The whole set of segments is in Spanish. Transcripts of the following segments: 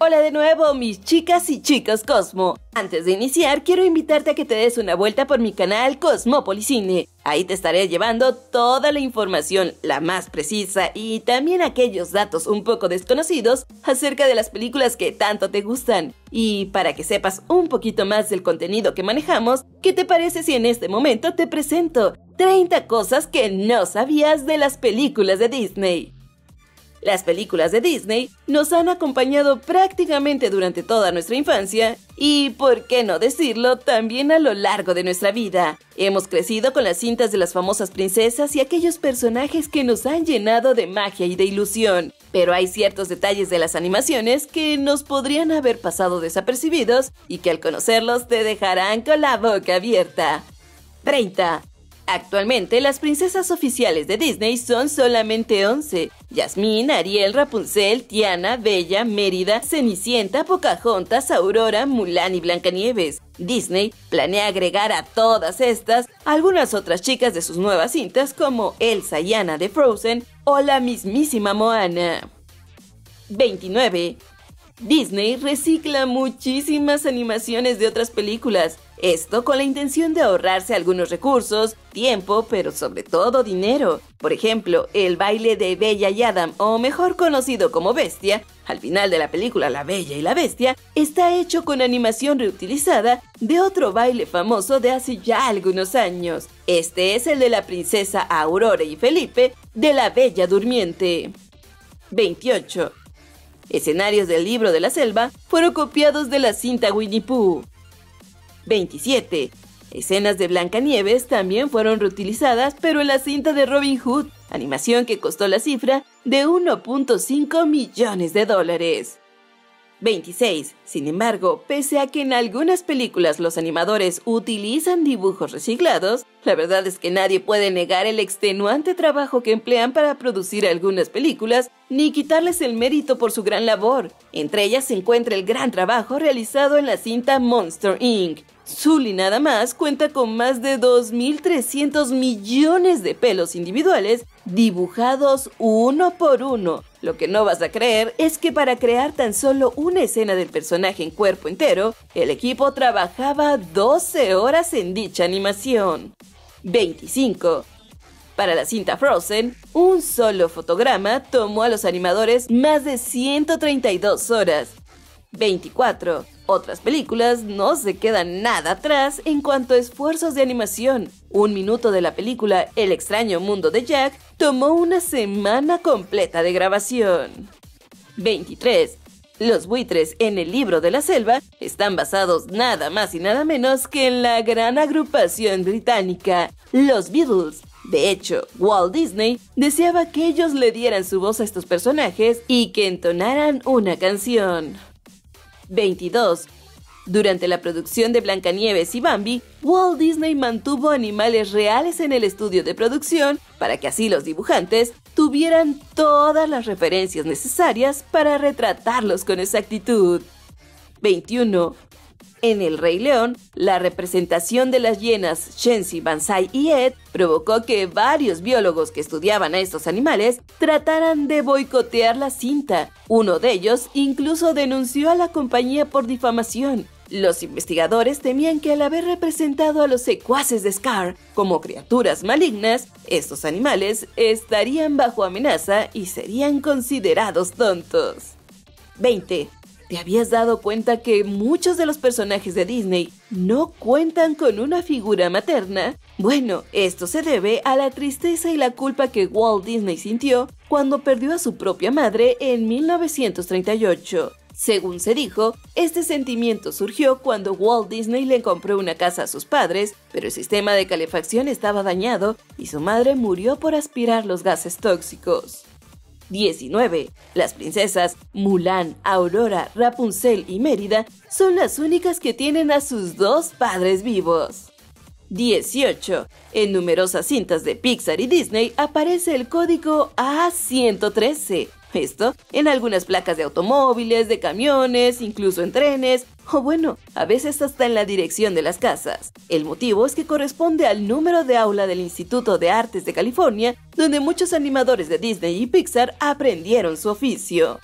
Hola de nuevo, mis chicas y chicos Cosmo. Antes de iniciar, quiero invitarte a que te des una vuelta por mi canal Cosmopolicine. Ahí te estaré llevando toda la información, la más precisa y también aquellos datos un poco desconocidos acerca de las películas que tanto te gustan. Y para que sepas un poquito más del contenido que manejamos, ¿qué te parece si en este momento te presento 30 cosas que no sabías de las películas de Disney? Las películas de Disney nos han acompañado prácticamente durante toda nuestra infancia y, por qué no decirlo, también a lo largo de nuestra vida. Hemos crecido con las cintas de las famosas princesas y aquellos personajes que nos han llenado de magia y de ilusión. Pero hay ciertos detalles de las animaciones que nos podrían haber pasado desapercibidos y que al conocerlos te dejarán con la boca abierta. 30. Actualmente, las princesas oficiales de Disney son solamente 11. Jasmine, Ariel, Rapunzel, Tiana, Bella, Mérida, Cenicienta, Pocahontas, Aurora, Mulan y Blancanieves. Disney planea agregar a todas estas algunas otras chicas de sus nuevas cintas como Elsa y Anna de Frozen o la mismísima Moana. 29. Disney recicla muchísimas animaciones de otras películas, esto con la intención de ahorrarse algunos recursos, tiempo, pero sobre todo dinero. Por ejemplo, el baile de Bella y Adam, o mejor conocido como Bestia, al final de la película La Bella y la Bestia, está hecho con animación reutilizada de otro baile famoso de hace ya algunos años. Este es el de la princesa Aurora y Felipe de La Bella Durmiente. 28. Escenarios del libro de la selva fueron copiados de la cinta Winnie Pooh. 27. Escenas de Blancanieves también fueron reutilizadas, pero en la cinta de Robin Hood, animación que costó la cifra de 1.5 millones de dólares. 26. Sin embargo, pese a que en algunas películas los animadores utilizan dibujos reciclados, la verdad es que nadie puede negar el extenuante trabajo que emplean para producir algunas películas, ni quitarles el mérito por su gran labor. Entre ellas se encuentra el gran trabajo realizado en la cinta Monster Inc., Zully nada más cuenta con más de 2.300 millones de pelos individuales dibujados uno por uno. Lo que no vas a creer es que para crear tan solo una escena del personaje en cuerpo entero, el equipo trabajaba 12 horas en dicha animación. 25. Para la cinta Frozen, un solo fotograma tomó a los animadores más de 132 horas. 24. Otras películas no se quedan nada atrás en cuanto a esfuerzos de animación. Un minuto de la película El extraño mundo de Jack tomó una semana completa de grabación. 23. Los buitres en el libro de la selva están basados nada más y nada menos que en la gran agrupación británica, los Beatles. De hecho, Walt Disney deseaba que ellos le dieran su voz a estos personajes y que entonaran una canción. 22. Durante la producción de Blancanieves y Bambi, Walt Disney mantuvo animales reales en el estudio de producción para que así los dibujantes tuvieran todas las referencias necesarias para retratarlos con exactitud. 21. En El Rey León, la representación de las hienas Shensi, Bansai y Ed provocó que varios biólogos que estudiaban a estos animales trataran de boicotear la cinta. Uno de ellos incluso denunció a la compañía por difamación. Los investigadores temían que al haber representado a los secuaces de Scar como criaturas malignas, estos animales estarían bajo amenaza y serían considerados tontos. 20. ¿Te habías dado cuenta que muchos de los personajes de Disney no cuentan con una figura materna? Bueno, esto se debe a la tristeza y la culpa que Walt Disney sintió cuando perdió a su propia madre en 1938. Según se dijo, este sentimiento surgió cuando Walt Disney le compró una casa a sus padres, pero el sistema de calefacción estaba dañado y su madre murió por aspirar los gases tóxicos. 19. Las princesas Mulan, Aurora, Rapunzel y Mérida son las únicas que tienen a sus dos padres vivos. 18. En numerosas cintas de Pixar y Disney aparece el código A113, esto en algunas placas de automóviles, de camiones, incluso en trenes, o bueno, a veces hasta en la dirección de las casas. El motivo es que corresponde al número de aula del Instituto de Artes de California, donde muchos animadores de Disney y Pixar aprendieron su oficio.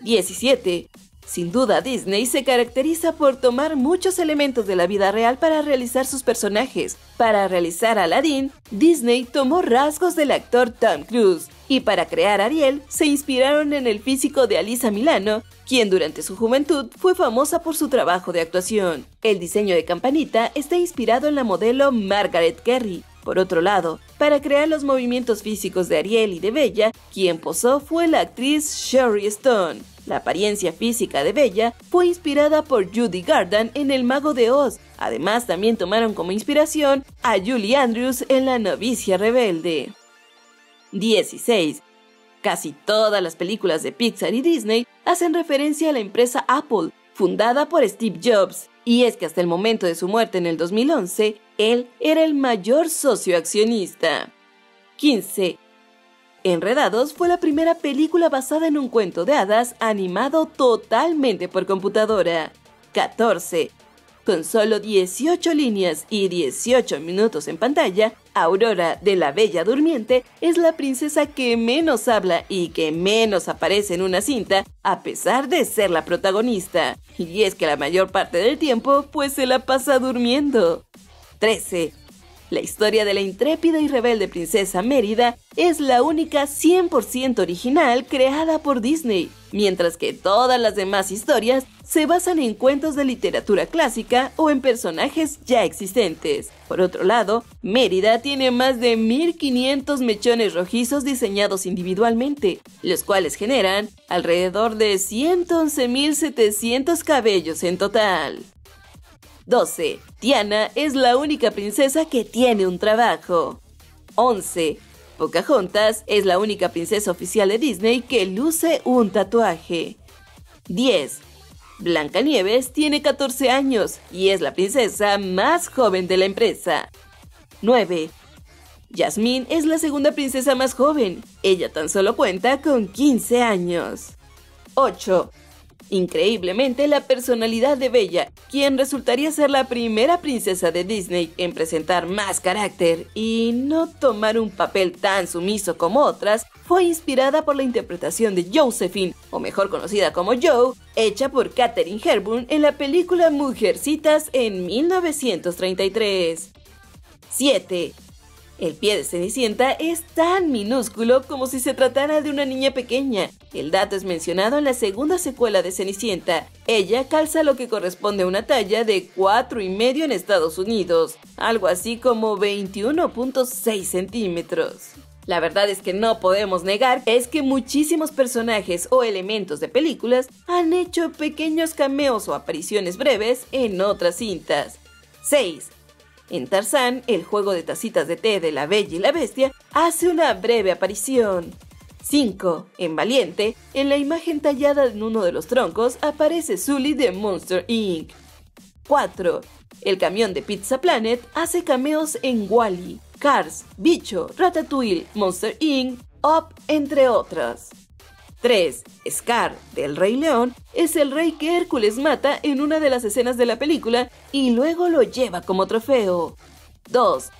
17. Sin duda, Disney se caracteriza por tomar muchos elementos de la vida real para realizar sus personajes. Para realizar Aladdin, Disney tomó rasgos del actor Tom Cruise, y para crear Ariel se inspiraron en el físico de Alisa Milano, quien durante su juventud fue famosa por su trabajo de actuación. El diseño de Campanita está inspirado en la modelo Margaret Kerry. Por otro lado, para crear los movimientos físicos de Ariel y de Bella, quien posó fue la actriz Sherry Stone. La apariencia física de Bella fue inspirada por Judy Garland en El Mago de Oz. Además, también tomaron como inspiración a Julie Andrews en La novicia rebelde. 16. Casi todas las películas de Pixar y Disney hacen referencia a la empresa Apple, fundada por Steve Jobs, y es que hasta el momento de su muerte en el 2011, él era el mayor socio accionista. 15. Enredados fue la primera película basada en un cuento de hadas animado totalmente por computadora. 14. Con solo 18 líneas y 18 minutos en pantalla, Aurora de la Bella Durmiente es la princesa que menos habla y que menos aparece en una cinta, a pesar de ser la protagonista. Y es que la mayor parte del tiempo, pues se la pasa durmiendo. 13. La historia de la intrépida y rebelde princesa Mérida es la única 100% original creada por Disney, mientras que todas las demás historias se basan en cuentos de literatura clásica o en personajes ya existentes. Por otro lado, Mérida tiene más de 1500 mechones rojizos diseñados individualmente, los cuales generan alrededor de 111.700 cabellos en total. 12. Tiana es la única princesa que tiene un trabajo. 11. Pocahontas es la única princesa oficial de Disney que luce un tatuaje. 10. Blancanieves tiene 14 años y es la princesa más joven de la empresa. 9. Jasmine es la segunda princesa más joven. Ella tan solo cuenta con 15 años. 8. Increíblemente, la personalidad de Bella, quien resultaría ser la primera princesa de Disney en presentar más carácter y no tomar un papel tan sumiso como otras, fue inspirada por la interpretación de Josephine, o mejor conocida como Joe, hecha por Katherine Hepburn en la película Mujercitas en 1933. 7. El pie de Cenicienta es tan minúsculo como si se tratara de una niña pequeña. El dato es mencionado en la segunda secuela de Cenicienta. Ella calza lo que corresponde a una talla de 4,5 en Estados Unidos, algo así como 21.6 centímetros. La verdad es que no podemos negar es que muchísimos personajes o elementos de películas han hecho pequeños cameos o apariciones breves en otras cintas. 6. En Tarzán, el juego de tacitas de té de la Bella y la Bestia hace una breve aparición. 5. En Valiente, en la imagen tallada en uno de los troncos aparece Sully de Monster Inc. 4. El camión de Pizza Planet hace cameos en Wally, Cars, Bicho, Ratatouille, Monster Inc., Up, entre otras. 3. Scar, del Rey León, es el rey que Hércules mata en una de las escenas de la película y luego lo lleva como trofeo. 2.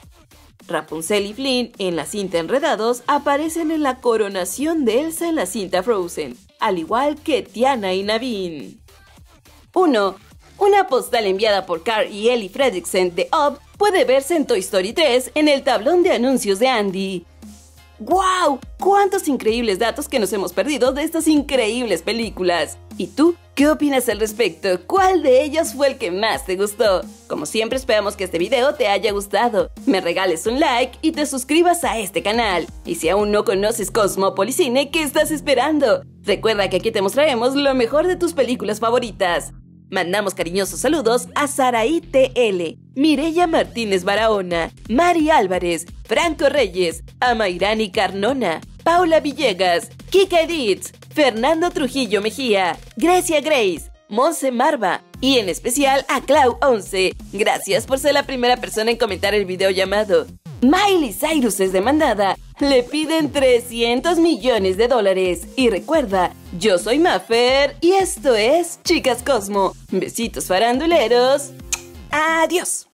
Rapunzel y Flynn en la cinta Enredados aparecen en la coronación de Elsa en la cinta Frozen, al igual que Tiana y Naveen. 1. Una postal enviada por Carl y Ellie Fredricksen de Up puede verse en Toy Story 3 en el tablón de anuncios de Andy. ¡Wow! ¡Cuántos increíbles datos que nos hemos perdido de estas increíbles películas! ¿Y tú? ¿Qué opinas al respecto? ¿Cuál de ellos fue el que más te gustó? Como siempre esperamos que este video te haya gustado, me regales un like y te suscribas a este canal. Y si aún no conoces Cosmopolicine, ¿qué estás esperando? Recuerda que aquí te mostraremos lo mejor de tus películas favoritas. Mandamos cariñosos saludos a Saraí TL, Mireya Martínez Barahona, Mari Álvarez, Franco Reyes, Amairani Carnona, Paula Villegas, Kika Edits, Fernando Trujillo Mejía, Grecia Grace, Monse Marva y en especial a Clau11. Gracias por ser la primera persona en comentar el video llamado Miley Cyrus es demandada. Le piden 300 millones de dólares. Y recuerda, yo soy Maffer y esto es Chicas Cosmo. Besitos faranduleros. Adiós.